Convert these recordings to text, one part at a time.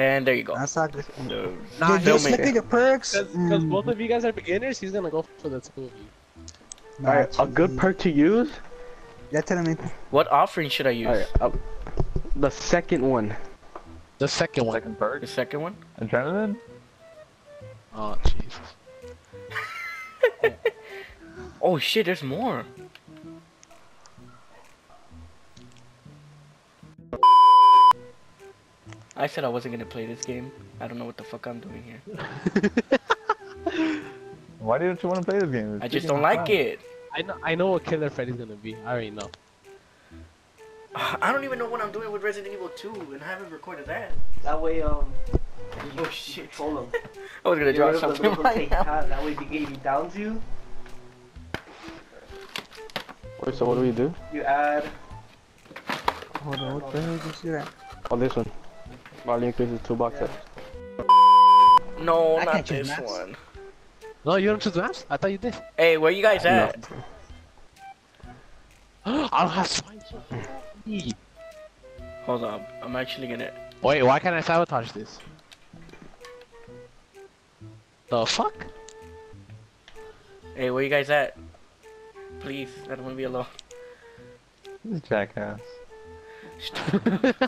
And there you go. That's not good. No. Nah, Did he'll you make look at your perks? Because Mm, both of you guys are beginners, he's gonna go for the two of you. Alright, a good perk to use. Ya te la metí. What offering should I use? Alright, uh, the second one. The second one. Second perk. The second one? Adrenaline? Oh, Jesus. Oh shit, there's more. I said I wasn't gonna play this game. I don't know what the fuck I'm doing here. Why didn't you want to play this game? It's I just don't like fun. it. I know I know what Killer Freddy's gonna be. I already know. I don't even know what I'm doing with Resident Evil 2 and I haven't recorded that. That way, um, Oh shit. hold him. I was gonna Get drop rid something right now. hat, That way, if he, if he downs you, Wait, so what do we do? you add. Hold on, what the hell did you see that? Oh, this one. Volume increases two box Yeah. No, I not this maps. one. No, you don't choose maps? I thought you did. Hey, where you guys at? I don't have spikes. Hold on, I'm actually gonna. Wait, why can't I sabotage this? The fuck? Hey, where you guys at? Please, I don't wanna be alone. This jackass.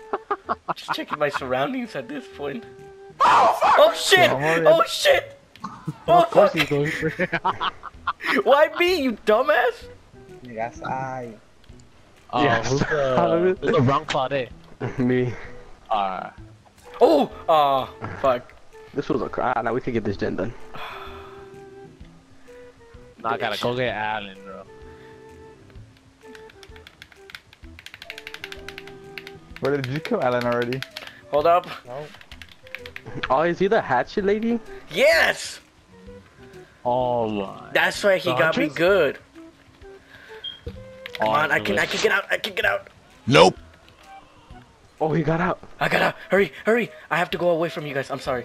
Just checking my surroundings at this point. Oh shit! I'm already- Oh shit! Oh Of course fuck! he's going for it. Why me, you dumbass? Niggas, ay. Oh, Yes. who's the, who's the brown Claude? Me. Uh, Oh! Oh, fuck. This was a cry. Ah, now we could get this gen done. now I gotta go get Alan, bro. Where did you kill Alan already? Hold up. Oh, is he the hatchet lady? Yes! Oh my. That's why he The got me good. Come Oh, on, I can, I can get out, I can get out. Nope. Oh, he got out. I gotta, hurry, hurry. I have to go away from you guys. I'm sorry.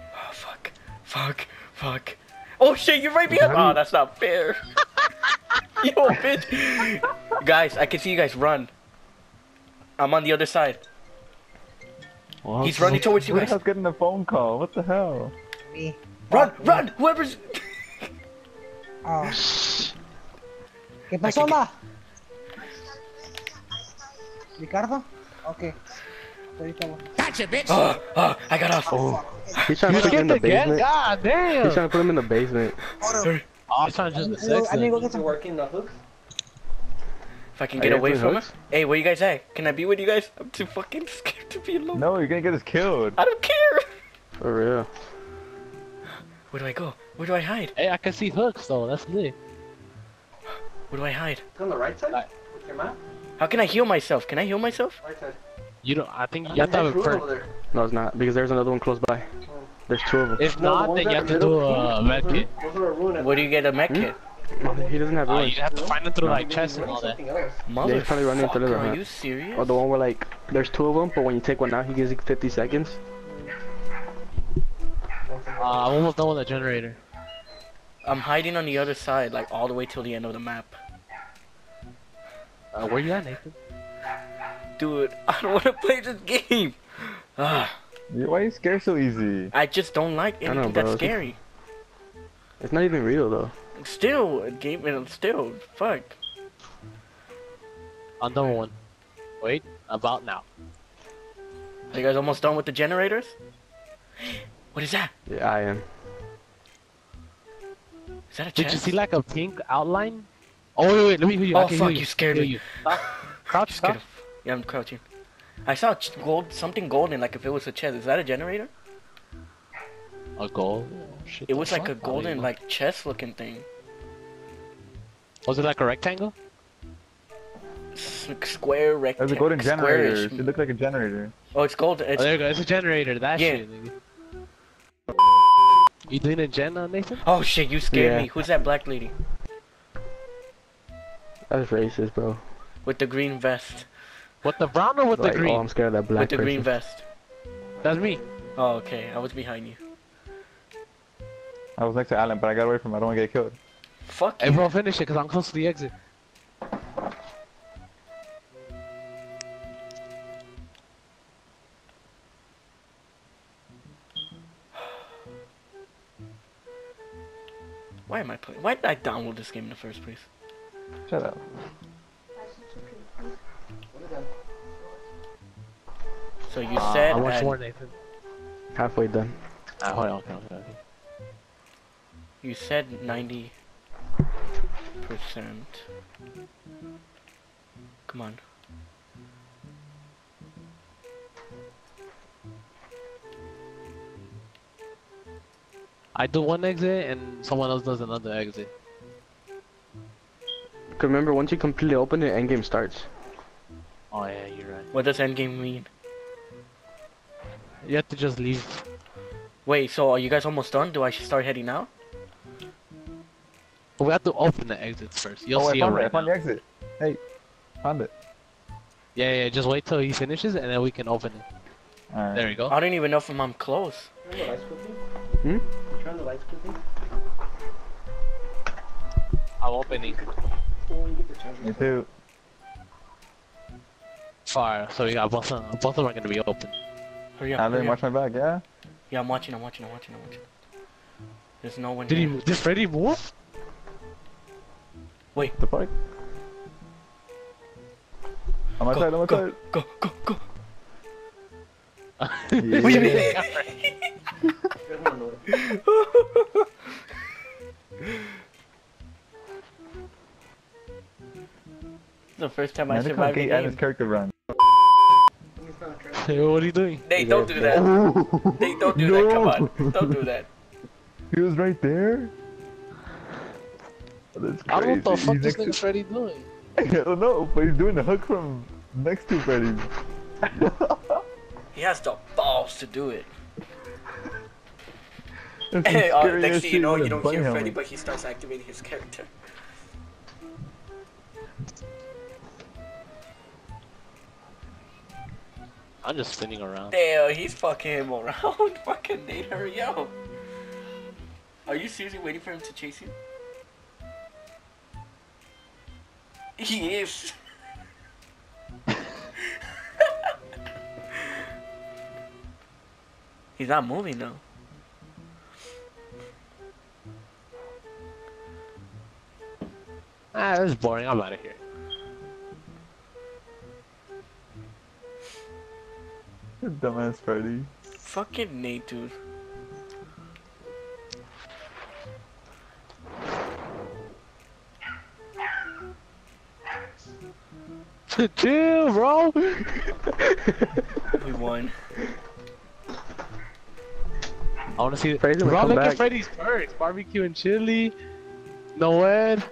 Oh, fuck, fuck, fuck. Oh shit, you're right behind. Oh, that's not fair. Yo, bitch. guys, I can see you guys run. I'm on the other side. He's running towards you guys. hell's getting a phone call? What the hell? Me. Run, run, whoever's. Oh. ¿Qué pasó, ma? ¿Ricardo? Ok. Ahorita bitch! Oh, oh, I got off. Oh, oh. he's trying You to put him in the skipped again? basement. God damn! He's damn! trying to put him in the basement. Oh, I'm trying to just the I sex. need to go then. get some. working the hooks. If I can get away from her. hooks? Hey, where you guys at? Can I be with you guys? I'm too fucking scared to be alone. No, you're gonna get us killed. I don't care. For real. Where do I go? Where do I hide? Hey, I can see hooks though. That's me. Where do I hide? It's on the right side. Right. With your map. How can I heal myself? Can I heal myself? Right side. You don't. I think you have to have a a perk. over there. No, it's not. Because there's another one close by. There's two of them. If No, not, then you have to do a med kit. Those are a ruin. Where do you get a med Hmm? kit? He doesn't have Uh, ruins. you have to find them through like chests and all that. Something else. Mother. he's probably running into the Are you serious? Or the one where like there's two of them, but when you take one out, he gives you 50 seconds. Uh, I'm almost done with the generator. I'm hiding on the other side, like all the way till the end of the map. Uh, where you at, Nathan? Dude, I don't want to play this game. Ah, You- Why are you scared so easy? I just don't like I know, anything bro, that's scary. It's not even real though. Still, a game, and still, fuck. I'm done with one. Wait, about now. Are you guys almost done with the generators? What is that? Yeah, I am. Is that a chest? Did you see like a pink outline? Oh wait, wait, let me hear you. Oh, I fuck, hear you scared hear me. You. Stop. Crouch, Just stop. kidding. Yeah, I'm crouching. I saw gold, something golden, like if it was a chest. Is that a generator? A goal. Oh, shit, It was like a golden, like chest looking thing. Was it like a rectangle? S- square rectangle. There's a golden generator. It looked like a generator. Oh, it's golden. Oh, there you go. It's a generator. That Yeah. shit. Nigga. You doing a gen, uh, Nathan? oh shit, you scared Yeah. me. Who's that black lady That's racist, bro. with the green vest? What the brown or with like, the oh, green? Oh, I'm scared of that black. With the green vest. That's me. Oh, okay. I was behind you. I was next to Alan, but I got away from him. I don't want to get killed. Fuck. You. Everyone finish it, because I'm close to the exit. Why am I playing? Why did I download this game in the first place? Shut up. So you Uh, said how much at- more, Nathan? Halfway done. Hold on, okay, okay, okay. you said ninety percent. Come on. I do one exit and someone else does another exit. Cause remember, once you completely open it, endgame starts. Oh yeah, you're right. What does endgame mean? You have to just leave. Wait, so are you guys almost done? Do I start heading out? But we have to open the exits first. You'll oh, I see it found it. I found now. the exit. Hey, found it. Yeah, yeah. Just wait till he finishes and then we can open it. Alright. There you go. I don't even know if I'm close. Turn the lights quickly. Hmm? Turn the lights quickly. I'm opening. When you get the charger. Me too. Fire. So we got both of both of them are gonna be open. Hurry up. Alan, hurry up. watch my back, yeah? Yeah, I'm watching, I'm watching, I'm watching, I'm watching. There's no one Did he? Did Freddy move? Wait. The fuck? On my Go, side, on my go, side. go, go, go. Yeah. Wait a minute. There's no noise. the first time I Man, look how survived the gay Adam's game. character run. He's not trying. Hey, what are you doing? They don't do that. They don't do that. Come on. Don't do that. He was right there. That's I don't know what the fuck He's this nigga Freddy doing. I don't know, but he's doing the hook from next to Freddy. He has the balls to do it. That's some oh, scary next ass thing you know, you don't bunny hear Freddy, but he starts activating his character. I'm just spinning around. Damn, he's fucking him around. fucking Nate, hurry up. Are you seriously waiting for him to chase you? He is. He's not moving though. Ah, this is boring. I'm out of here. Dumbass Freddy. Fucking Nate, dude. Chill, bro. We won. I want to see. Freddy's gonna Bro, look back. at Freddy's perks: barbecue and chili. NOED.